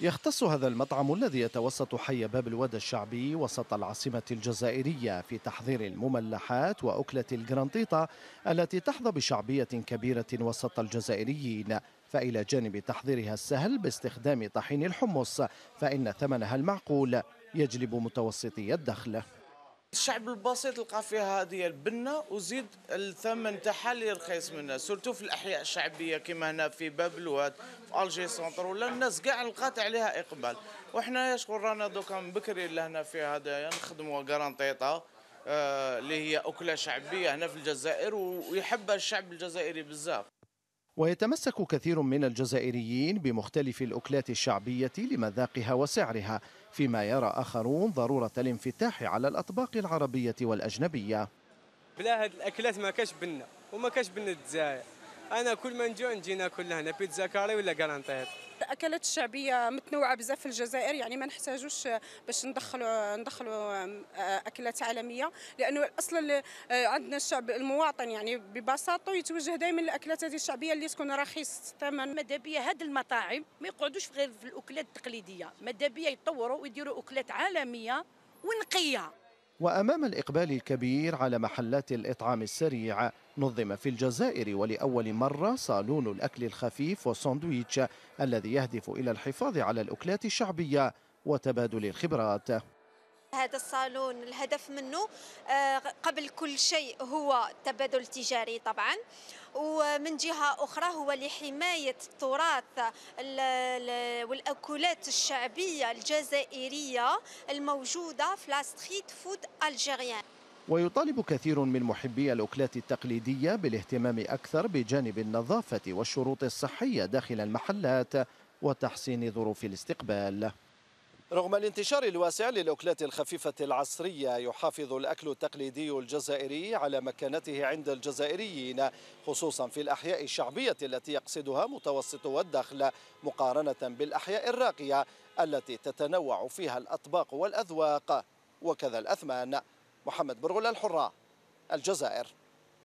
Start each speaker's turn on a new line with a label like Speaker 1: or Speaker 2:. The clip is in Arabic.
Speaker 1: يختص هذا المطعم الذي يتوسط حي باب الواد الشعبي وسط العاصمة الجزائرية في تحضير المملحات وأكلة الجرانطيطة التي تحظى بشعبية كبيرة وسط الجزائريين. فإلى جانب تحضيرها السهل باستخدام طحين الحمص فإن ثمنها المعقول يجلب متوسطي الدخل.
Speaker 2: الشعب البسيط لقى فيها هذه البنة وزيد الثمن تاعها اللي رخيص منها. سورتو في الأحياء الشعبية كما هنا في باب الواد في Alger Centre ولا الناس كاع لقات عليها إقبال. وحنا شغل رانا دوكا من بكري لهنا في هذا نخدموا قرانطيطة آه، اللي هي أكلة شعبية هنا في الجزائر ويحبها الشعب الجزائري بزاف.
Speaker 1: ويتمسك كثير من الجزائريين بمختلف الأكلات الشعبية لمذاقها وسعرها فيما يرى آخرون ضرورة الانفتاح على الأطباق العربية والأجنبية.
Speaker 3: بلا هاد الأكلات ما كاش بنا وما كاش بنا الجزائر. أنا كل ما نجوع نجي ناكل هنا بيتزا carrée ولا كارانتيكا
Speaker 4: الأكلات الشعبية متنوعة بزاف في الجزائر يعني ما نحتاجوش باش ندخلوا ندخلوا أكلات عالمية لأنه أصلا عندنا الشعب المواطن يعني ببساطة يتوجه دائما للأكلات هذه الشعبية اللي تكون رخيص الثمن
Speaker 5: ماذا بيا هاد المطاعم ما يقعدوش غير في الأكلات التقليدية ماذا بيا يطوروا ويديروا أكلات عالمية ونقية.
Speaker 1: وأمام الإقبال الكبير على محلات الإطعام السريع نظم في الجزائر ولأول مرة صالون الأكل الخفيف والساندويتش الذي يهدف إلى الحفاظ على الأكلات الشعبية وتبادل الخبرات.
Speaker 6: هذا الصالون الهدف منه. آه، قبل كل شيء هو تبادل تجاري طبعا. ومن جهة أخرى هو لحماية التراث والأكلات الشعبية الجزائرية الموجودة في la street food algérienne
Speaker 1: ويطالب كثير من محبي الأكلات التقليدية بالاهتمام أكثر بجانب النظافة والشروط الصحية داخل المحلات وتحسين ظروف الاستقبال. رغم الانتشار الواسع للأكلات الخفيفة العصرية يحافظ الأكل التقليدي الجزائري على مكانته عند الجزائريين خصوصا في الأحياء الشعبية التي يقصدها متوسط الدخل مقارنة بالأحياء الراقية التي تتنوع فيها الأطباق والأذواق. وكذا الأثمان محمد برغل الحراء الجزائر.